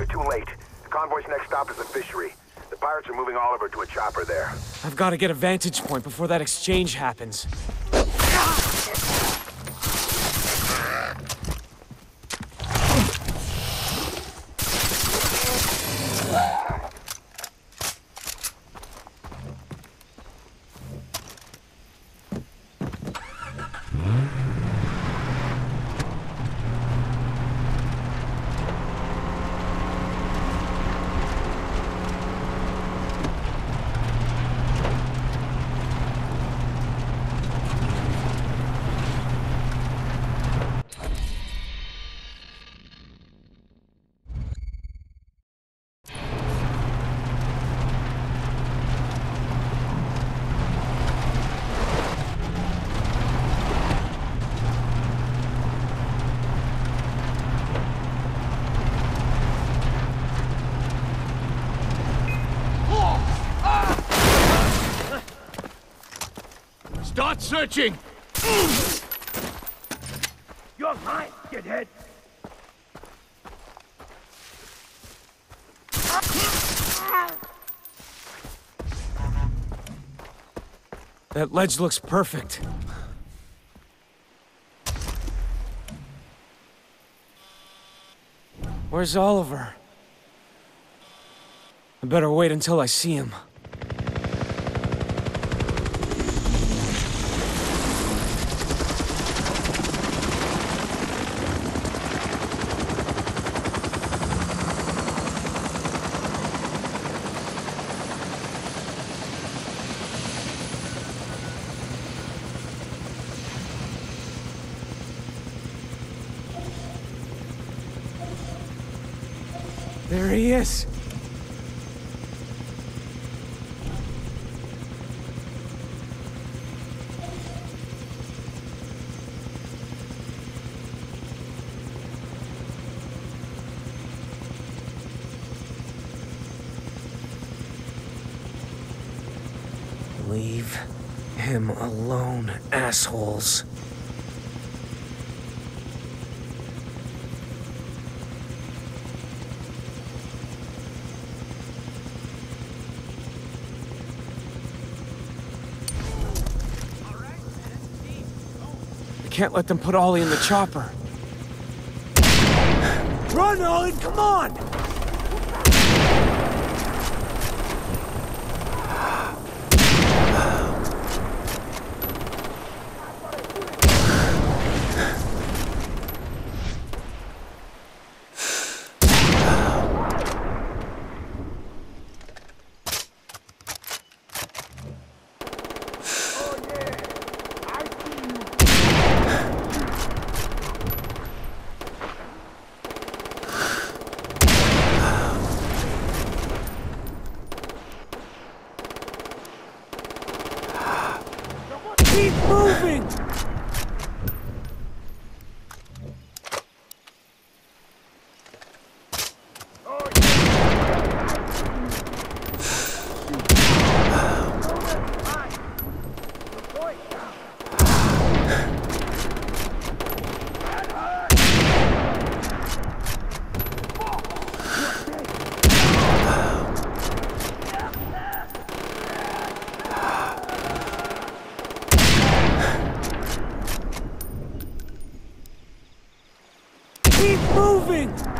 You're too late. The convoy's next stop is the fishery. The pirates are moving Oliver to a chopper there. I've got to get a vantage point before that exchange happens. Start searching! You're mine, shithead! That ledge looks perfect. Where's Oliver? I better wait until I see him. There he is. Leave him alone, assholes. Can't let them put Ollie in the chopper. Run, Ollie, come on! Keep moving! Keep moving!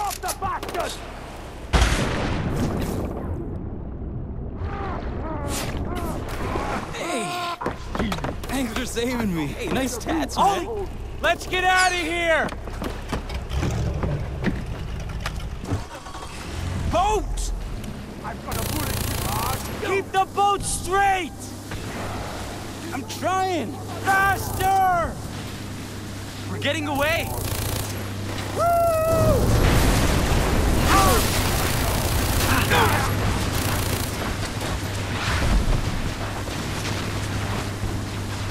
Drop the bastard! Thanks for saving me. Hey, nice tats, man. Ollie! Let's get out of here! Boat! I'm gonna bullet you hard! Keep the boat straight! I'm trying. Faster! We're getting away.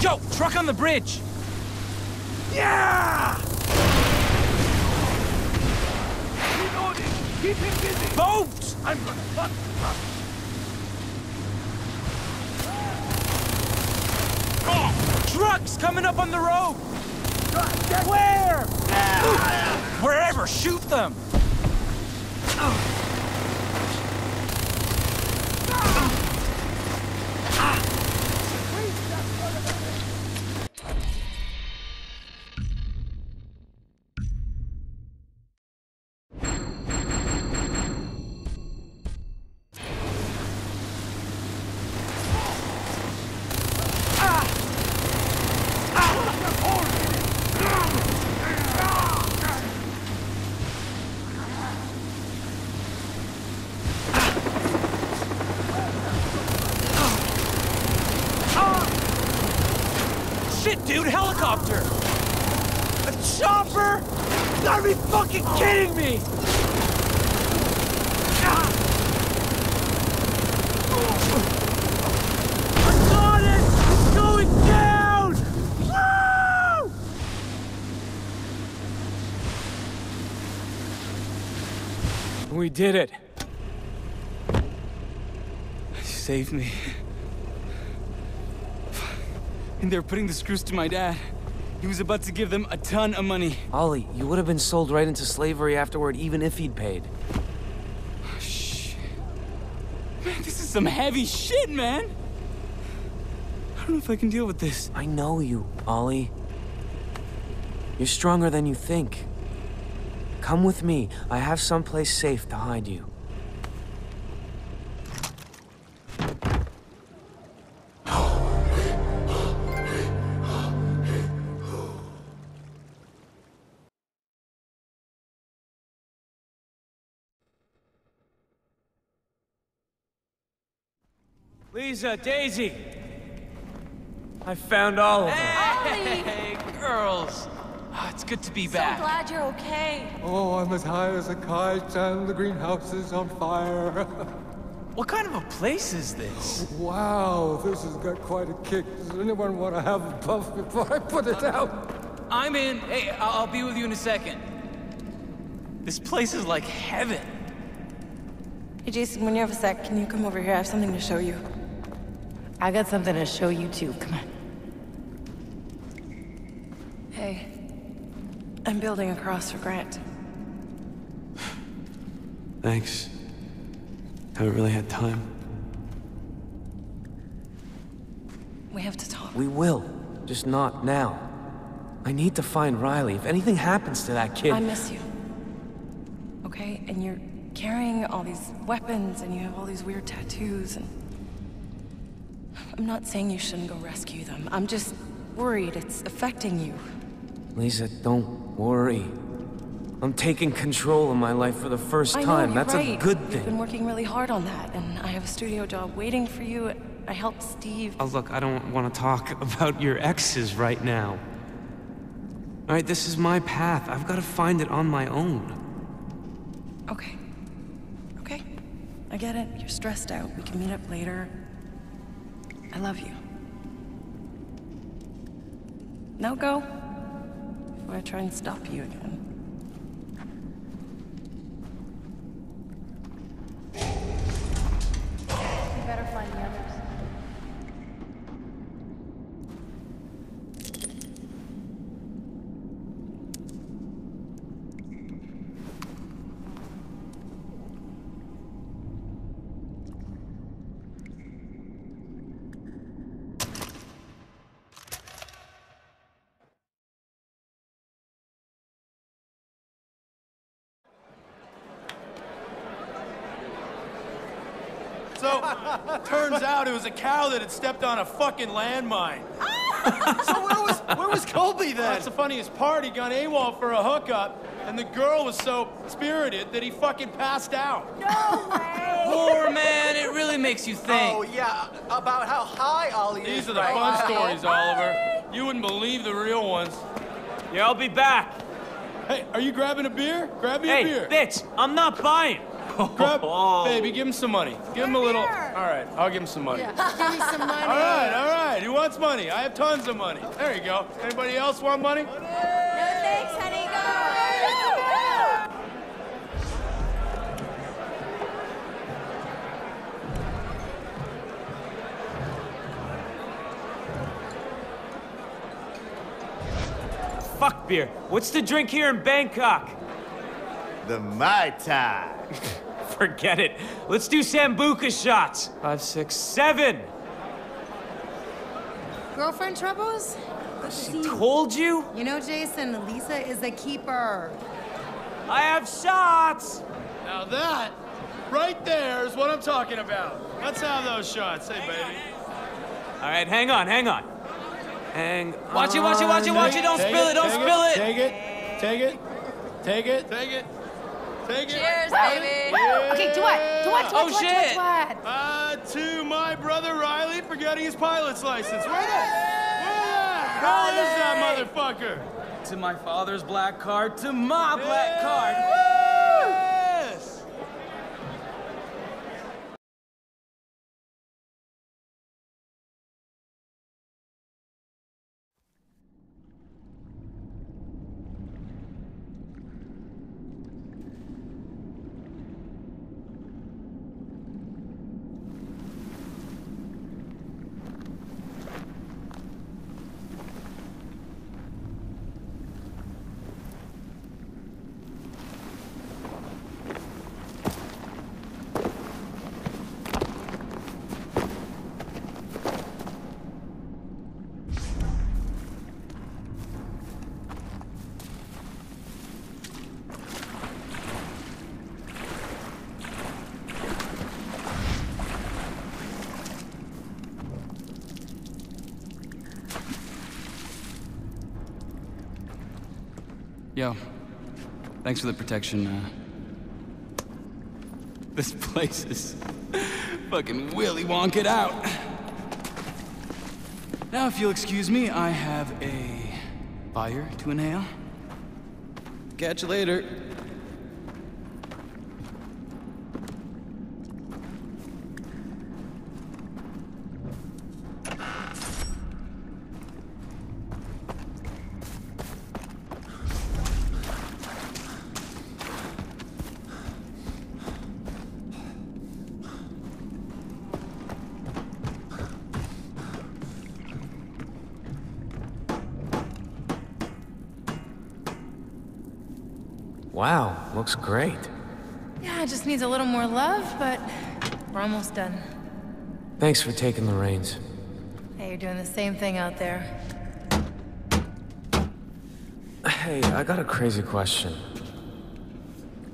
Yo, truck on the bridge. Yeah! Reloading! Keep him busy! Boat! I'm gonna fuck Trucks coming up on the road! Where? Wherever, shoot them. You gotta be fucking kidding me! I got it! It's going down! We did it. Save me. And they're putting the screws to my dad. He was about to give them a ton of money. Ollie, you would have been sold right into slavery afterward, even if he'd paid. Shh. Man, this is some heavy shit, man. I don't know if I can deal with this. I know you, Ollie. You're stronger than you think. Come with me. I have someplace safe to hide you. Liza, Daisy! I found all of them. Ollie! Hey, girls. Ah, it's good to be back. I'm So glad you're okay. Oh, I'm as high as a kite and the greenhouse is on fire. What kind of a place is this? wow, this has got quite a kick. Does anyone want to have a puff before I put it out? I'm in. Hey, I'll, I'll be with you in a second. This place is like heaven. Hey, Jason, when you have a sec, can you come over here? I have something to show you. I got something to show you too. Come on. Hey, I'm building a cross for Grant. Thanks. Haven't really had time. We have to talk. We will, just not now. I need to find Riley. If anything happens to that kid. I miss you. Okay? And you're carrying all these weapons and you have all these weird tattoos and. I'm not saying you shouldn't go rescue them. I'm just worried it's affecting you. Liza, don't worry. I'm taking control of my life for the first I know, time. you're That's right. a good thing. You've been working really hard on that, and I have a studio job waiting for you. I helped Steve. Oh, look, I don't want to talk about your exes right now. All right, this is my path. I've got to find it on my own. Okay. Okay. I get it. You're stressed out. We can meet up later. I love you. Now go. Before I try and stop you again. You better find the others. Although, turns out it was a cow that had stepped on a fucking landmine. so where was where was Colby then? That's the funniest part. He got AWOL for a hookup, and the girl was so spirited that he fucking passed out. No way! Poor man, it really makes you think. Oh yeah, about how high Ollie is. These are the right fun now. stories, Oliver. You wouldn't believe the real ones. Yeah, I'll be back. Hey, are you grabbing a beer? Grab me Hey, a beer. Hey, bitch, I'm not buying. Grab, Oh. baby, give him some money. Give him a little. All right, I'll give him some money. Give me some money. All right, all right. Who wants money? I have tons of money. There you go. Anybody else want money? No thanks, honey. Go. Fuck beer. What's the drink here in Bangkok? The Mai Tai. Forget it. Let's do Sambuca shots. Five, six, seven. Girlfriend troubles? Good to. Told you? You know, Jason, Liza is a keeper. I have shots. Now that, right there, is what I'm talking about. Let's have those shots. Hey, baby. All right, hang on, hang on. Hang Watch it, watch it, watch it, watch it. Don't Take spill it, don't take spill it. Take it. Take it. Take it. Take it. Take it. Cheers, baby. Okay, to what? To what? To what? Oh, to what? shit. To what? Uh, to my brother Riley for getting his pilot's license. Where the, where the hell is that motherfucker? To my father's black card, to my black card. Yo, thanks for the protection. Uh, this place is fucking Willy Wonka out. Now, if you'll excuse me, I have a fire to inhale. Catch you later. Wow, looks great. Yeah, it just needs a little more love, but we're almost done. Thanks for taking the reins. Hey, you're doing the same thing out there. Hey, I got a crazy question.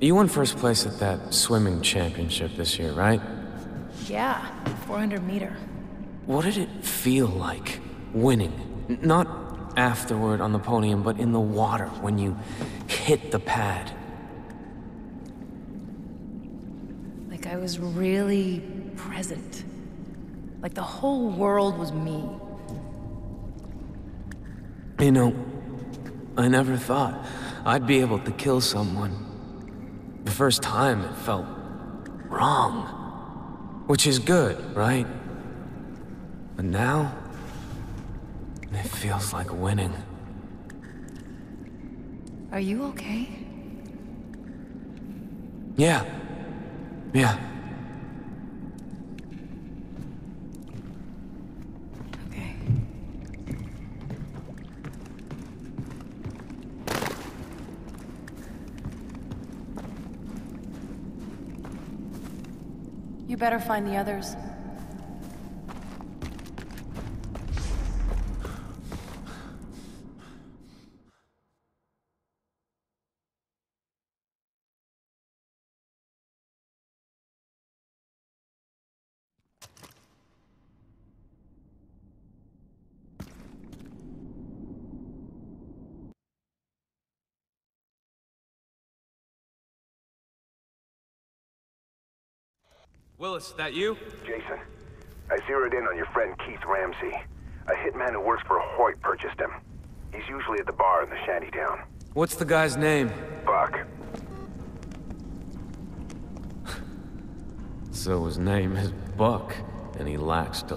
You won first place at that swimming championship this year, right? Yeah, 400 meter. What did it feel like winning? N- Not afterward on the podium, but in the water when you hit the pad. Like I was really present. Like the whole world was me. You know, I never thought I'd be able to kill someone. The first time it felt wrong. Which is good, right? But now, it feels like winning. Are you okay? Yeah. Yeah. Okay. You better find the others. Willis, that you? Jason, I zeroed in on your friend Keith Ramsay. A hitman who works for Hoyt purchased him. He's usually at the bar in the shanty town. What's the guy's name? Buck. So his name is Buck, and he lacks to